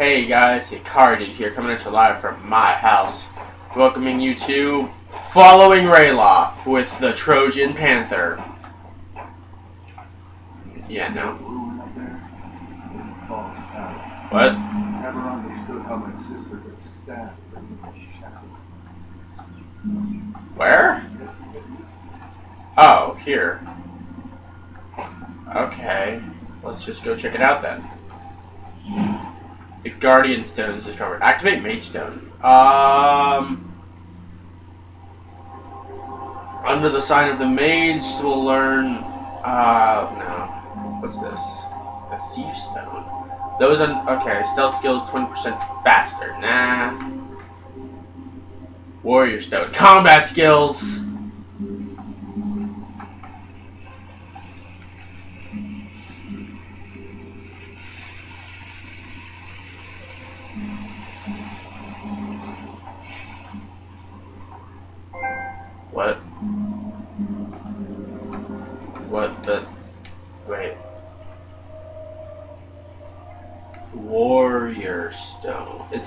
Hey guys, Hikari here, coming at you live from my house. Welcoming you to Following Ralof with the Trojan Panther. Yeah, no. What? Never understood how my sisters had stabbed Where? Oh, here. Okay. Let's just go check it out then. The Guardian Stone is discovered. Activate Mage Stone. Um. Under the sign of the Mage, we'll learn. Uh, no. What's this? A Thief Stone. Those on. Okay, stealth skills 20% faster. Nah. Warrior Stone. Combat skills!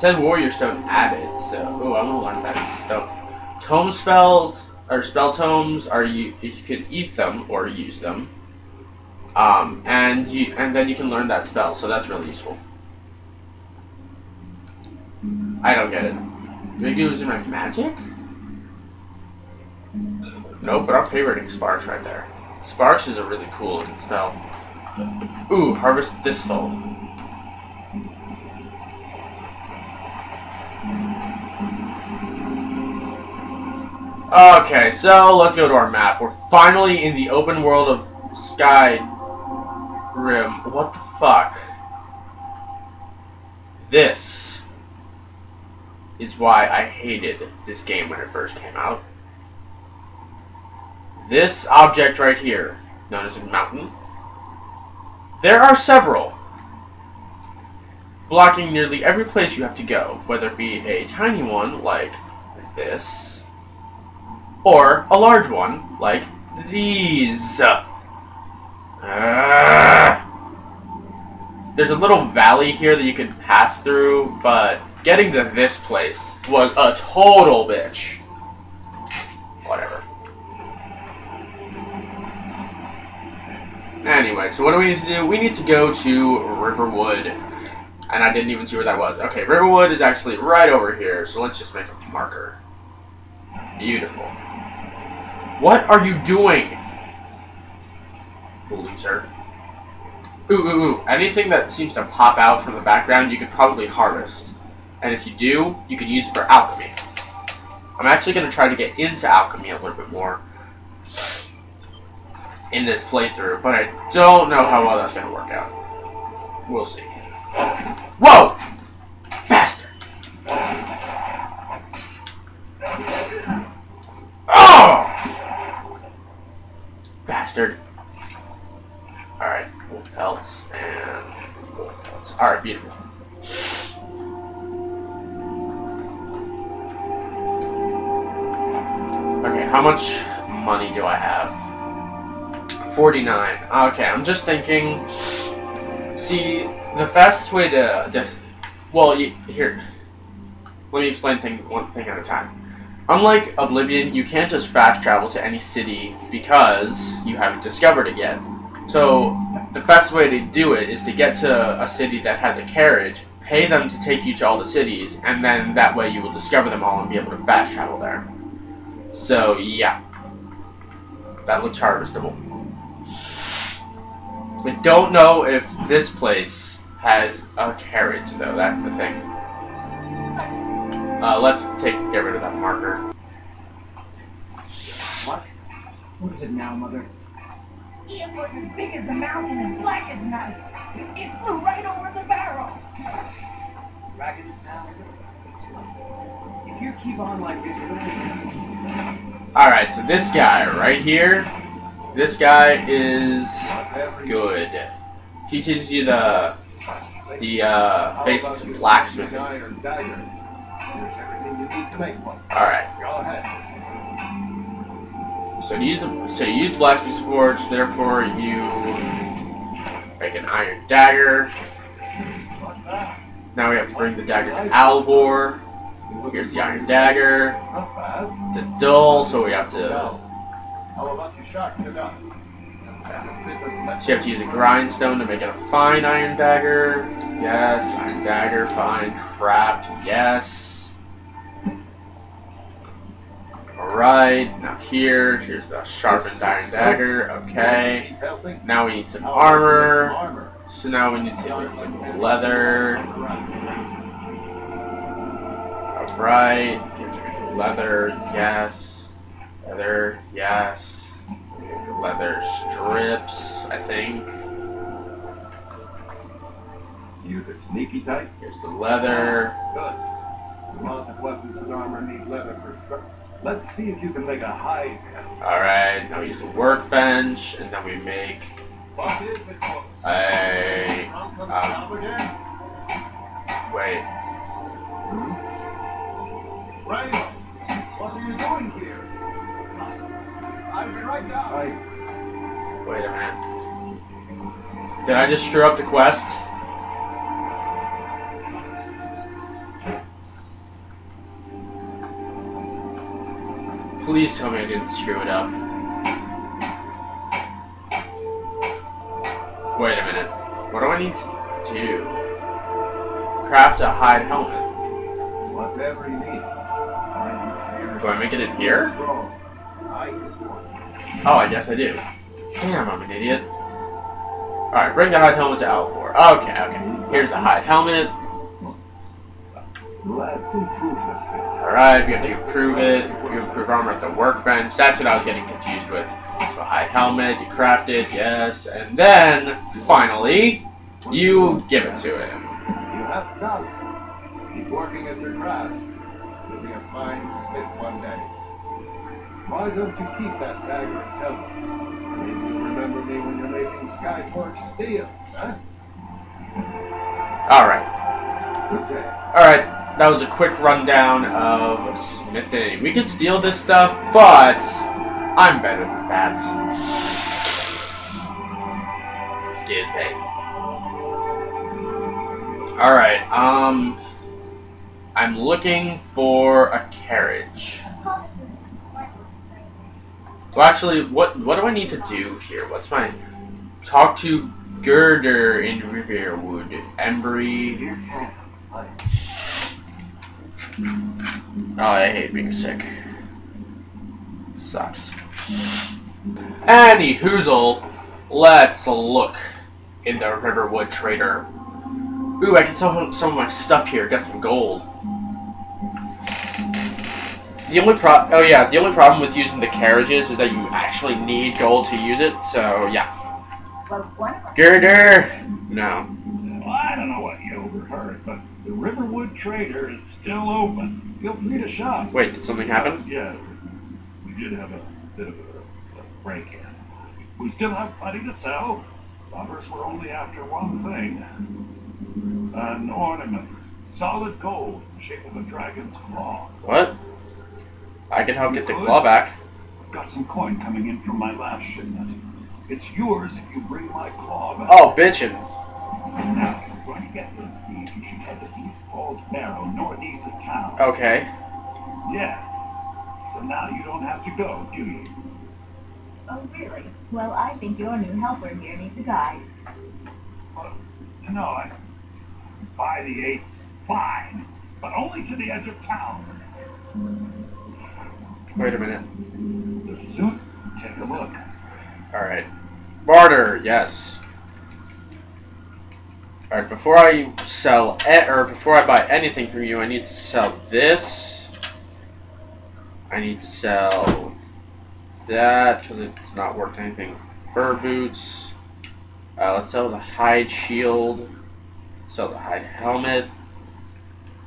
Said Warrior Stone added, so... Oh, I'm gonna learn that stone. Tome spells, or spell tomes, are you... You can eat them or use them. Um, and you, and then you can learn that spell, so that's really useful. I don't get it. Maybe using my magic? Nope, but I'm favoriting Sparks right there. Sparks is a really cool looking spell. Ooh, Harvest Thistle. Okay, so let's go to our map. We're finally in the open world of Sky Rim. What the fuck? This is why I hated this game when it first came out. This object right here, known as a mountain, there are several, blocking nearly every place you have to go, whether it be a tiny one like this, or a large one like these. Ah. There's a little valley here that you can pass through, but getting to this place was a total bitch. Whatever. Anyway, so what do we need to do? We need to go to Riverwood. And I didn't even see where that was. Okay, Riverwood is actually right over here, so let's just make a marker. Beautiful. What are you doing? Loser. Ooh, ooh, ooh. Anything that seems to pop out from the background, you could probably harvest. And if you do, you could use it for alchemy. I'm actually going to try to get into alchemy a little bit more in this playthrough, but I don't know how well that's going to work out. We'll see. 49. Okay, I'm just thinking. See, the fastest way to just. Well, you, here. Let me explain thing, one thing at a time. Unlike Oblivion, you can't just fast travel to any city because you haven't discovered it yet. So, the fastest way to do it is to get to a city that has a carriage, pay them to take you to all the cities, and then that way you will discover them all and be able to fast travel there. So, yeah. That looks harvestable. I don't know if this place has a carriage, though. That's the thing. Uh, let's take get rid of that marker. What? What is it now, Mother? It was as big as the mountain and black as night. It flew right over the barrel. Ragged now? If you keep on like this, it'll be Alright, so this guy right here, this guy is good. He teaches you the the uh, basics of blacksmithing. Alright, so you use the so you use blacksmith forge, therefore you make an iron dagger. Now we have to bring the dagger to Alvor. Here's the iron dagger. The dull, so we have to. So you have to use a grindstone to make it a fine iron dagger. Yes, iron dagger, fine. Craft, yes. Alright, now here, here's the sharpened iron dagger. Okay. Now we need some armor. So now we need to some leather. Alright. Leather, yes. Leather, yes. Leather strips, I think. You the sneaky type? Here's the leather. Good. A lot of weapons and armor need leather for structure. Let's see if you can make a hide. Alright, now we use the workbench, and then we make What is it? a. Come, come, Um. Wait. Right. What are you doing here? I'll be right down. Wait a minute. Did I just screw up the quest? Please tell me I didn't screw it up. Wait a minute. What do I need to do? Craft a hide helmet. whatever you need. Do I make it in here? Strong. I just want Oh, I guess I do. Damn, I'm an idiot. Alright, bring the hide helmet to Alvor. Okay, okay. Here's the hide helmet. Alright, we have to prove it. We improve armor at the workbench. That's what I was getting confused with. So hide helmet, you craft it, yes. And then, finally, you give it to him. You have talent. Keep working at your craft. You'll be a fine smith one day. Why don't you keep that helmet? Maybe when you're making Skyforge steel, huh? Alright. Day. Alright, that was a quick rundown of smithing. We could steal this stuff, but I'm better than that. Excuse me. Alright, um... I'm looking for a carriage. Well, actually, what what do I need to do here? What's my... Talk to Gerdur in Riverwood. Embry... Oh, I hate being sick. sucks. Any hoozle, let's look in the Riverwood Trader. Ooh, I can sell some of my stuff here, get some gold. The only pro- oh yeah, the only problem with using the carriages is that you actually need gold to use it, so yeah. Well, one Girder! No. Well, I don't know what you overheard, but the Riverwood Trader is still open. Feel free to shop. Wait, did something happen? Yeah, we did have a bit of a, a break-in. We still have plenty to sell. Robbers were only after one thing. An ornament. Solid gold in the shape of a dragon's claw. What? I can help get the claw back. Got some coin coming in from my last shipment. It's yours if you bring my claw back. Oh, bitchin'. Now, if you're going to get this deed, you should head to East Falls Barrow, northeast of town. Okay. Yeah. So now you don't have to go, do you? Oh, really? Well, I think your new helper here needs a guide. Uh, no, I buy the ace, fine, but only to the edge of town. Wait a minute. The suit, take a look. Alright. Barter, yes. Alright, before I sell, or before I buy anything from you, I need to sell this. I need to sell that, because it's not worth anything. Fur boots. Uh, let's sell the hide shield. Sell the hide helmet.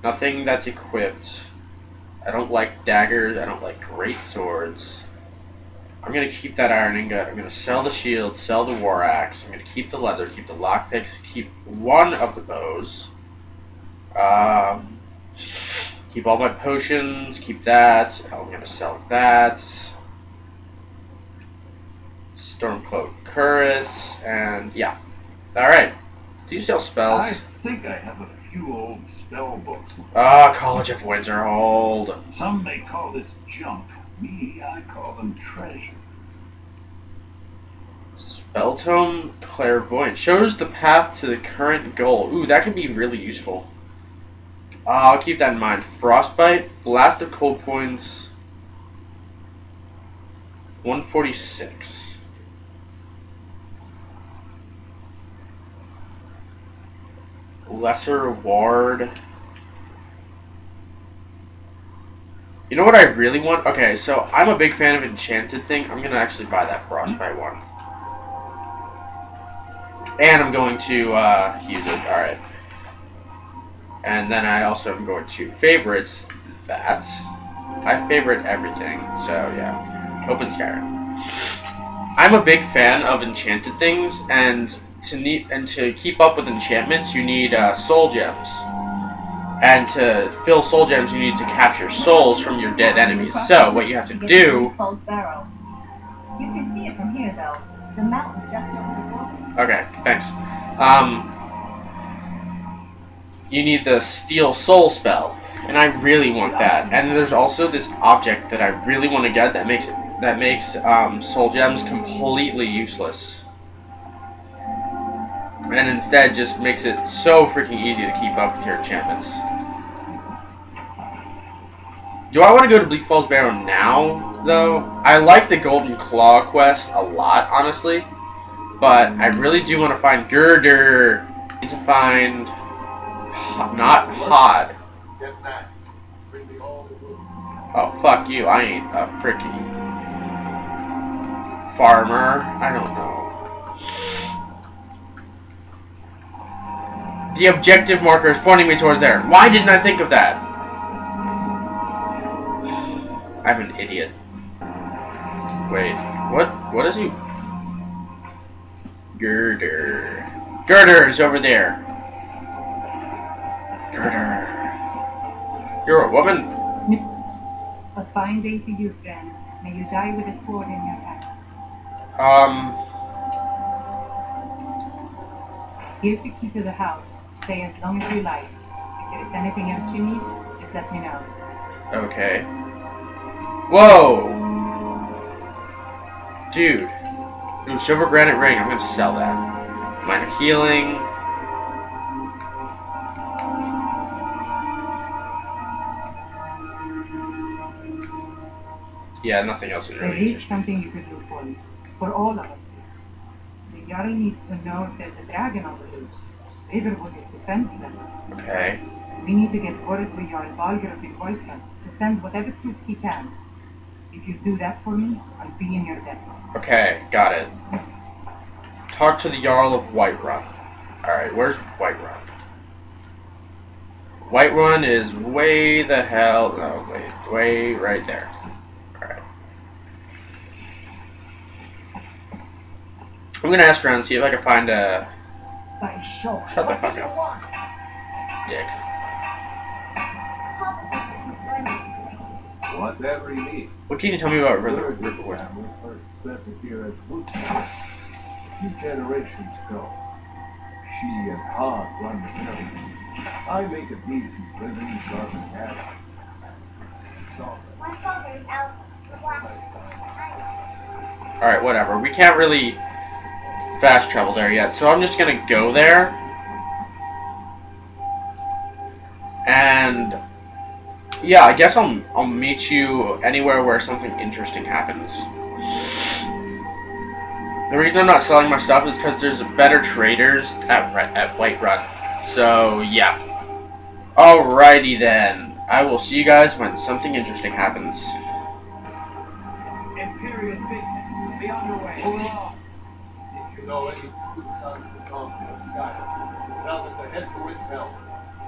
Nothing that's equipped. I don't like daggers, I don't like great swords. I'm gonna keep that iron ingot. I'm gonna sell the shield, sell the war axe. I'm gonna keep the leather, keep the lockpicks, keep one of the bows. Um, keep all my potions, keep that. I'm gonna sell that. Stormcloak Cuirass, and yeah. Alright. Do you sell spells? I think I have a few old spell books. Ah, College of Winterhold. Some may call this junk. Me, I call them treasure. Spell Tome Clairvoyant. Shows the path to the current goal. Ooh, that could be really useful. Uh, I'll keep that in mind. Frostbite, Blast of Cold Points. 146. Lesser Ward. You know what I really want? Okay, so I'm a big fan of Enchanted Thing. I'm gonna actually buy that Frostbite one. And I'm going to uh, use it. Alright. And then I also am going to favorite that. I favorite everything. So, yeah. Open Skyrim. I'm a big fan of enchanted things, and to need and to keep up with enchantments, you need uh, soul gems. And to fill soul gems, you need to capture souls from your dead enemies. So, what you have to do... Falls Barrow. You can see it from here, though. The mountain just over the water. Okay, thanks. Um, you need the Steel Soul spell, and I really want that. And there's also this object that I really want to get that makes that makes um, soul gems completely useless, and instead just makes it so freaking easy to keep up with your enchantments. Do I want to go to Bleak Falls Barrow now, though? I like the Golden Claw quest a lot, honestly. But I really do want to find Gerdur. Need to find not Hod. Oh fuck you! I ain't a freaking farmer. I don't know. The objective marker is pointing me towards there. Why didn't I think of that? I'm an idiot. Wait, what? What is he? Gerdur. Gerdur is over there. Gerdur. You're a woman? A fine day for you, friend. May you die with a sword in your hand. Um, Here's the key to the house. Stay as long as you like. If there's anything else you need, just let me know. okay. Whoa! Dude. Ooh, silver granite ring. I'm gonna sell that. Minor healing. Yeah, nothing else is There really is something you could do for me. For all of us. The Jarl needs to know if there's a dragon on the loose. Riverwood is defenseless. Okay. We need to get word to of the Voidland to send whatever troops he can. If you do that for me, I'll be in your debt. Okay, got it. Talk to the Jarl of Whiterun. Alright, where's Whiterun? Whiterun is way the hell. No, wait. Way right there. Alright. I'm gonna ask around and see if I can find a By sure. Shut the What fuck do you up. want? dick. Whatever you need. What can you tell me about River, Word this Riverwood? first here as Woodstock. A few generations ago, she and Hod run the village. I make a decent living serving cattle. So, My father's out. Alright, whatever. We can't really fast travel there yet, so I'm just gonna go there. And yeah, I guess I'll I'll meet you anywhere where something interesting happens. The reason I'm not selling my stuff is because there's better traders at Ri- at Whiterun. So yeah. Alrighty then. I will see you guys when something interesting happens. Imperial business. Be on your way. hold on. If you know any good sons to talk to the sky, tell them to head for its help.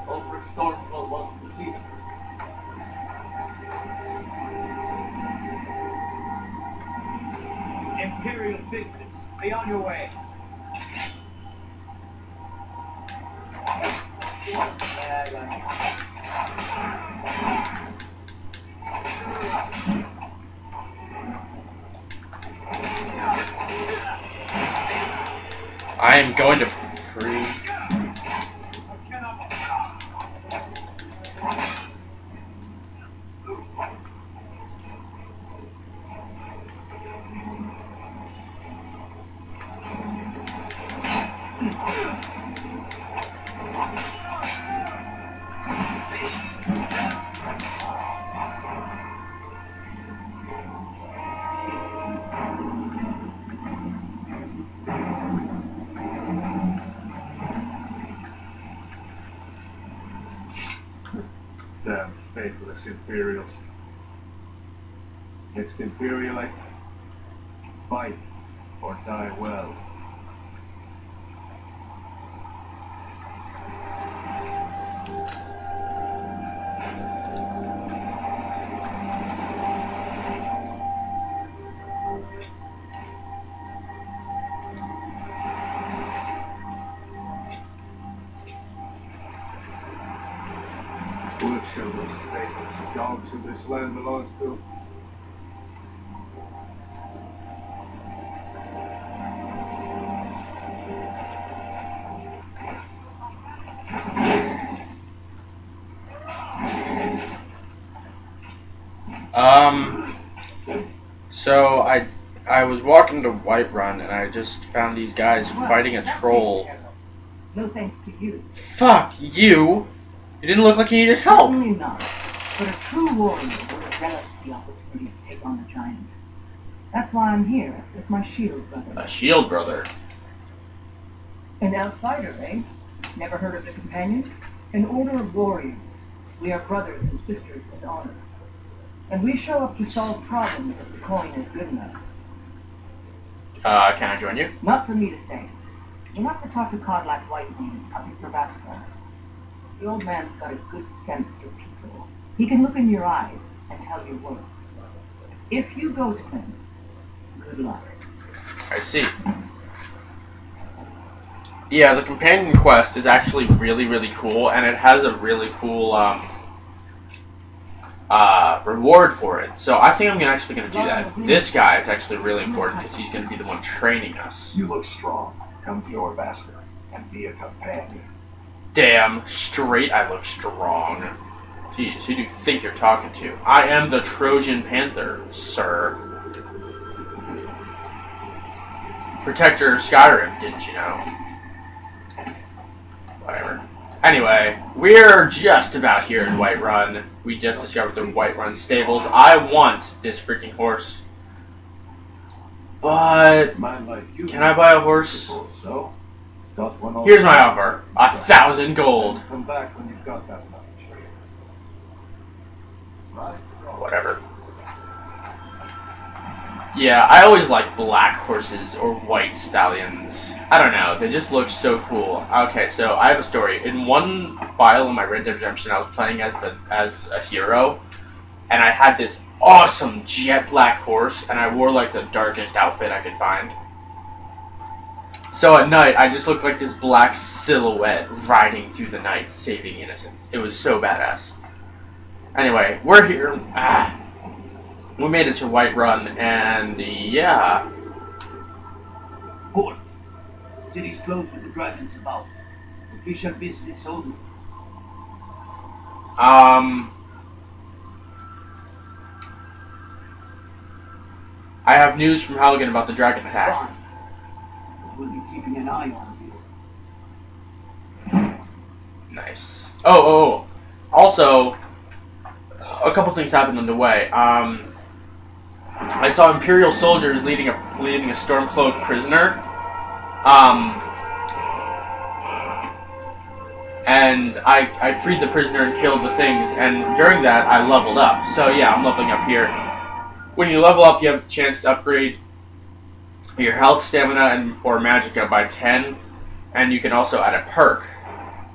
Over Stormflow wants to see them. Imperial business. Be on your way. Yeah, I am going to Imperials. Next Imperialite, fight or die well. Um. So I I was walking to Whiterun and I just found these guys fighting a troll. No thanks to you. Fuck you! You didn't look like you needed help. Certainly not. But a true warrior would have relished the opportunity to take on a giant. That's why I'm here with my shield brother. A shield brother. An outsider, eh? Never heard of the companion? An order of warriors. We are brothers and sisters in honor. And we show up to solve problems if the coin is good enough. Uh, can I join you? Not for me to say. You'll have to talk to Kodlak Whitemane up in Probasco. The old man's got a good sense for people. He can look in your eyes and tell your worth. If you go to him, good luck. I see. Yeah, the companion quest is actually really, really cool, and it has a really cool um, uh, reward for it. So I think I'm gonna actually going to do that. This guy is actually really important because he's going to be the one training us. You look strong. Come to your master and be a companion. Damn straight, I look strong. Jeez, who do you think you're talking to? I am the Trojan Panther, sir. Protector of Skyrim, didn't you know? Whatever. Anyway, we're just about here in Whiterun. We just discovered the Whiterun stables. I want this freaking horse. But Man like you. can I buy a horse? Suppose So, got one Here's my offer. A thousand gold. Come Yeah, I always like black horses or white stallions. I don't know, they just look so cool. Okay, so I have a story. In one file in my Red Dead Redemption, I was playing as the, as a hero, and I had this awesome jet black horse, and I wore like the darkest outfit I could find. So at night, I just looked like this black silhouette riding through the night, saving innocents. It was so badass. Anyway, we're here. Ah. We made it to Whiterun, and yeah, Good. City's closed with the dragons about. Official business only. um, I have news from Helgen about the dragon attack. We'll be keeping an eye on you. Nice. Oh, oh, oh. Also, a couple things happened on the way. Um, I saw Imperial soldiers leading a leading a stormcloak prisoner. Um, and I I freed the prisoner and killed the things. And during that, I leveled up. So yeah, I'm leveling up here. When you level up, you have a chance to upgrade your health, stamina, and or magicka by ten, and you can also add a perk.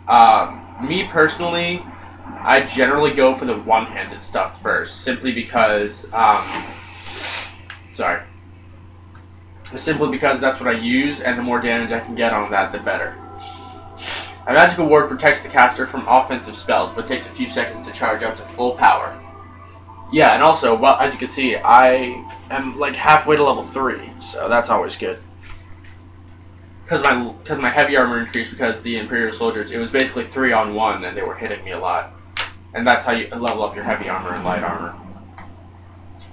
Um, me personally, I generally go for the one-handed stuff first, simply because, um, sorry, simply because that's what I use, and the more damage I can get on that, the better. A magical ward protects the caster from offensive spells, but takes a few seconds to charge up to full power. Yeah, and also, well, as you can see, I am like halfway to level three, so that's always good because my because my heavy armor increased because the Imperial soldiers. It was basically three on one, and they were hitting me a lot. And that's how you level up your heavy armor and light armor.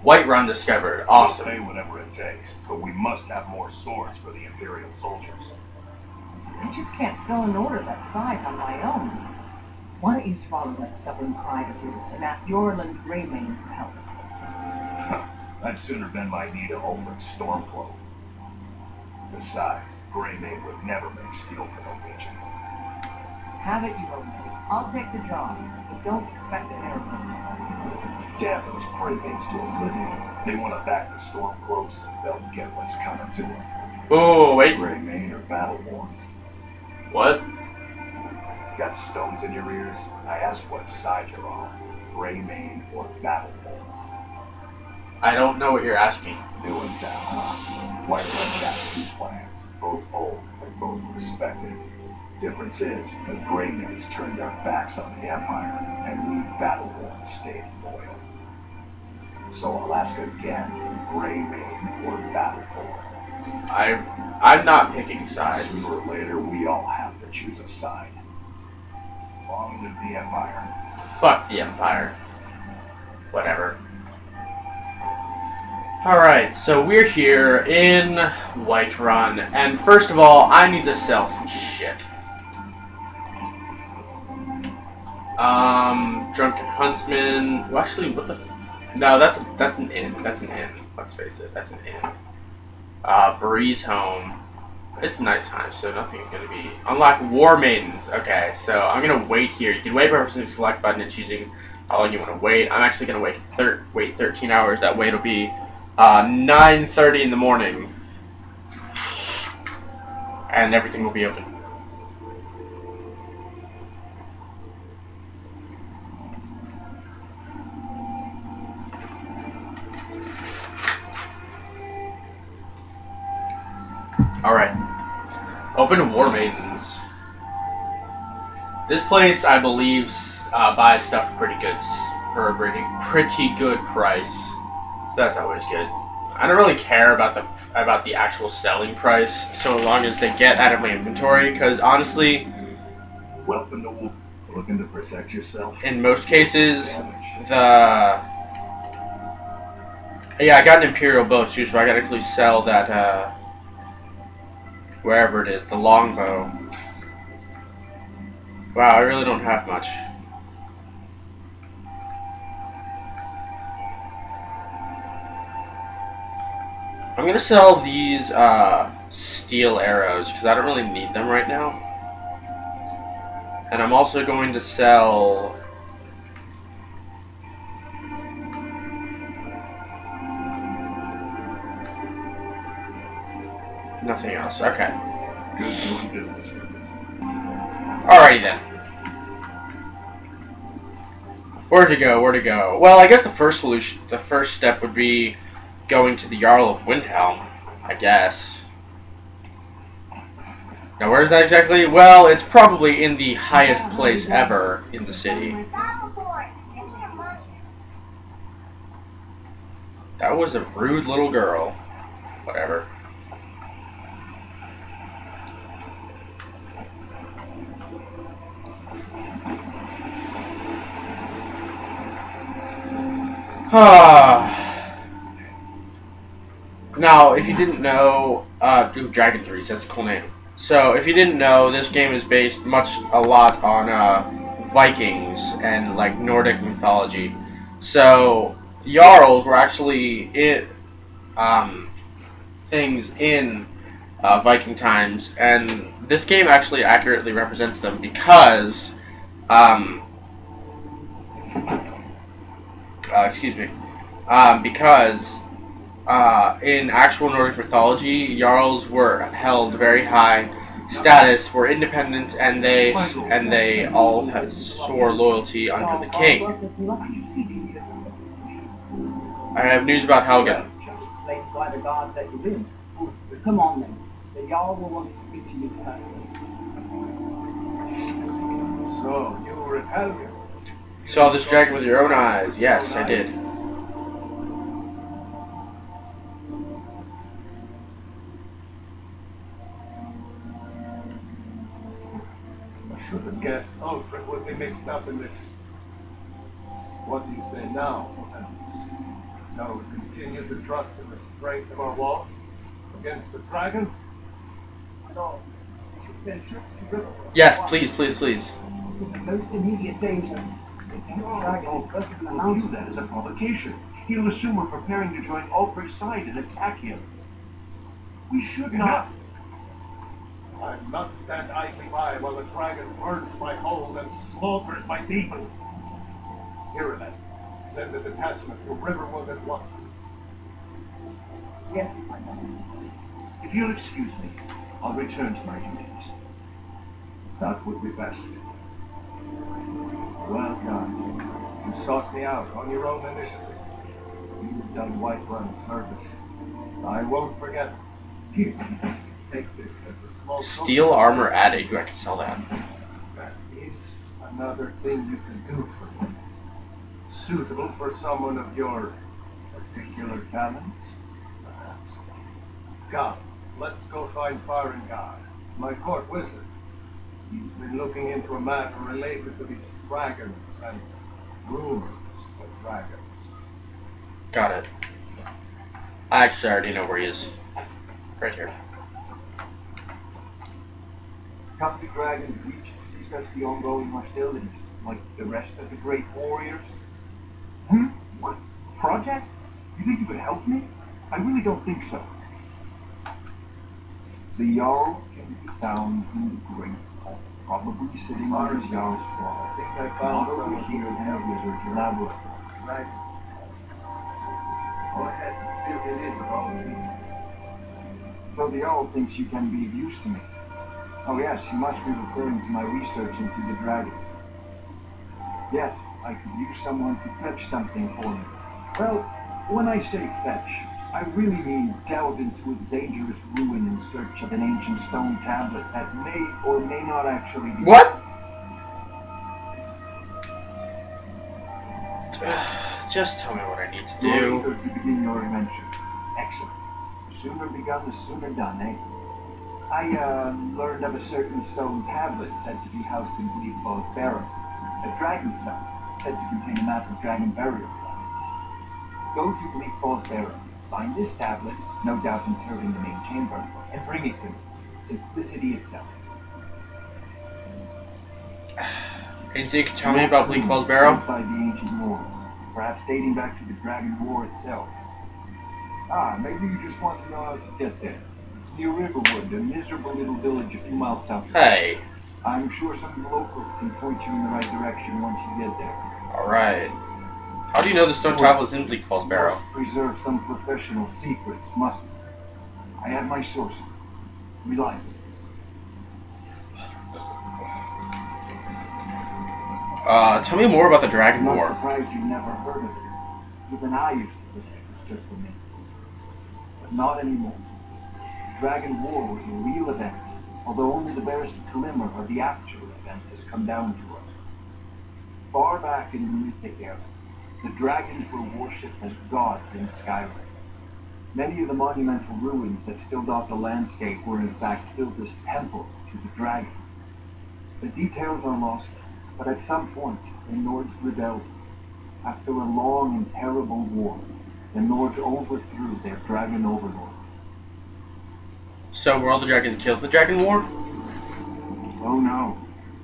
Whiterun discovered. We'll Awesome. pay whatever it takes, but we must have more swords for the Imperial soldiers. I just can't fill an order that size on my own. Why don't you swallow that stubborn pride of yours and ask Eorlund Gray-Mane for help? I'd sooner bend my knee to Ulfric's Stormcloak. Besides, Greymane would never make steel for the Legion. Have it your way. I'll take the job, but don't expect a miracle. Damn those mates to oblivion. They want to back the storm close. and They'll get what's coming to them. Oh, wait. Gray Mane or Battle-Born. What? Got stones in your ears? I asked what side you're on. Gray Mane or battle worn. I don't know what you're asking. New in town, huh? Whiterun got two plans. Both old and both respected. Difference is, the Gray Manes turned their backs on the Empire, and we battle worn stayed loyal. So I'll ask again, Gray Mane or battle worn. I, I'm not picking sides. Sooner or later, we all have to choose a side. Long live the Empire. Fuck the Empire. Whatever. Alright, so we're here in Whiterun, and first of all, I need to sell some shit. Um, Drunken Huntsman. Well, actually, what the? No, that's a, that's an inn. That's an inn. Let's face it, that's an inn. Uh, Breeze Home. It's nighttime, so nothing's gonna be. Unlock War Maidens. Okay, so I'm gonna wait here. You can wait by pressing the select button and choosing how long you want to wait. I'm actually gonna wait thir- wait 13 hours. That way it'll be uh, 9:30 in the morning, and everything will be open. All right. Open War Maidens. This place, I believe, uh, buys stuff pretty good for a pretty pretty good price. So that's always good. I don't really care about the about the actual selling price, so long as they get out of my inventory. Because honestly, Welcome to Wolf. Looking to protect yourself? in most cases, the yeah, I got an imperial bow too, so I gotta actually sell that uh, wherever it is, the longbow. Wow, I really don't have much. I'm gonna sell these uh, steel arrows because I don't really need them right now. And I'm also going to sell Nothing else. Okay. Alrighty then. Where to go? Where to go? Well, I guess the first solution, the first step would be going to the Jarl of Windhelm. I guess. Now, where's that exactly? Well, it's probably in the highest place ever in the city. That was a rude little girl. Whatever. now, if you didn't know, uh, ooh, Dragonsreach, that's a cool name. So, if you didn't know, this game is based much a lot on uh, Vikings and like Nordic mythology. So, Jarls were actually it, um, things in uh, Viking times, and this game actually accurately represents them because, um, uh, excuse me, um, because uh, in actual Nordic mythology, jarls were held very high status, were independent, and they and they all had swore loyalty under the king. I have news about Helgen. Explains why the gods let you in. Come on then. The Jarl will want to speak to you. So, you were at Helgen. Saw this dragon with your own eyes. Yes, I did. I should have guessed oh, Ulfric would be mixed up in this. What do you say now? Shall we continue to trust in the strength of our walls against the dragon? No. You should send troops to River. Yes, please, please, please. Most immediate danger. Is closer to the We'll mountain. that as a provocation. He'll assume we're preparing to join Ulfric's side and attack him. We should not. I'll not stand idly by while the dragon burns my hold and slaughters my people. Then, send a detachment to Riverwood at once. Yes, my lord. If you'll excuse me, I'll return to my duties. That would be best. Well done. You sought me out on your own initiative. You've done Whiterun service. I won't forget. Here, take this as a small Steel armor added. I can sell that. That is another thing you can do for me. Suitable for someone of your particular talents, perhaps. Come, let's go find Farengar, my court wizard. He's been looking into a matter related to these dragons and rumors of dragons. Got it. I actually already know where he is. Right here. To Dragon Beach to discuss the ongoing hostilities, like the rest of the great warriors. Hmm? What? Project? You think you could help me? I really don't think so. The Jarl can be found in the Great probably sitting on his Jarl's I think I Not found over someone here in the wizard's laboratory. Right. Go ahead, fill it in these. So the Jarl thinks you can be of use to me. Oh yes, you must be referring to my research into the dragon. Yes, I could use someone to fetch something for me. Well, when I say fetch, I really mean delve into a dangerous ruin in search of an ancient stone tablet that may or may not actually be. What? Just tell me what I need to do. eager to begin your adventure. Excellent. The sooner begun, the sooner done, eh? I uh, learned of a certain stone tablet said to be housed in Bleak Falls Barrow. A dragon stone said to contain a map of dragon burial ground. Go to Bleak Falls Barrow, find this tablet, no doubt interred in the main chamber, and bring it to me. Simplicity itself. And you can tell me about Bleak Falls Barrow? By the ancient perhaps dating back to the Dragon War itself. Ah, maybe you just want to know how to get there. It's near Riverwood, a miserable little village a few miles south. Hey. I'm sure some locals can point you in the right direction once you get there. Alright. How do you know the stone tablet's in Bleak Falls Barrow? Preserve some professional secrets, must I have my sources. Reliable. Uh, tell me more about the Dragon War. I'm surprised you've never heard of it. Even I used to think it was just a myth. But not anymore. The Dragon War was a real event, although only the barest glimmer of the actual event has come down to us. Far back in the mythic era, the dragons were worshipped as gods in Skyrim. Many of the monumental ruins that still dot the landscape were in fact built as temples to the dragon. The details are lost, but at some point, the Nords rebelled. After a long and terrible war, the Nords overthrew their dragon overlord. So were all the dragons killed in the Dragon War? Oh no,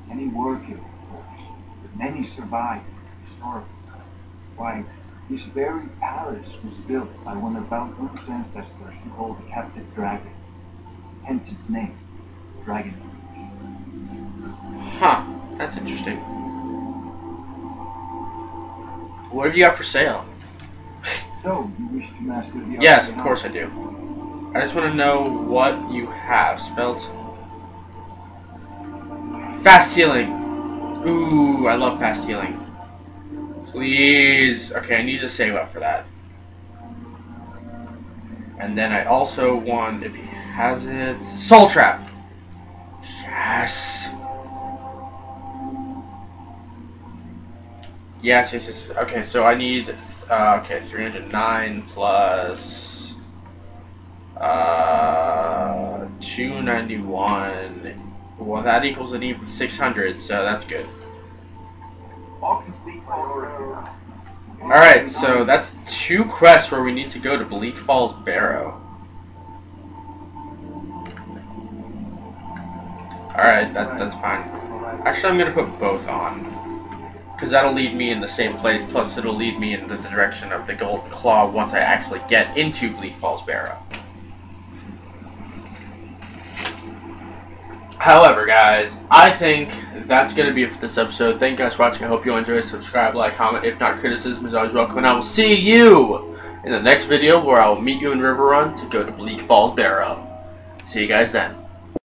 many were killed, of course, but many survived historically. Why, this very palace was built by one of Balgruuf's ancestors who hold a captive dragon. Hence its name, Dragon. Huh. That's interesting. What have you got for sale? So, you wish to master the Yes, of course I do. I just want to know what you have. Spelled. Fast healing. Ooh, I love fast healing. Please. Okay, I need to save up for that. And then I also want, if he has it, Soul Trap. Yes. Yes, yes, yes. Okay, so I need, uh, okay, 309 plus, uh, 291. Well, that equals an even 600, so that's good. Alright, so that's two quests where we need to go to Bleak Falls Barrow. Alright, that, that's fine. Actually, I'm gonna put both on. Because that'll lead me in the same place, plus it'll lead me in the direction of the Golden Claw once I actually get into Bleak Falls Barrow. However, guys, I think that's going to be it for this episode. Thank you guys for watching. I hope you enjoyed. Subscribe, like, comment. If not, criticism is always welcome. And I will see you in the next video where I will meet you in River Run to go to Bleak Falls Barrow. See you guys then.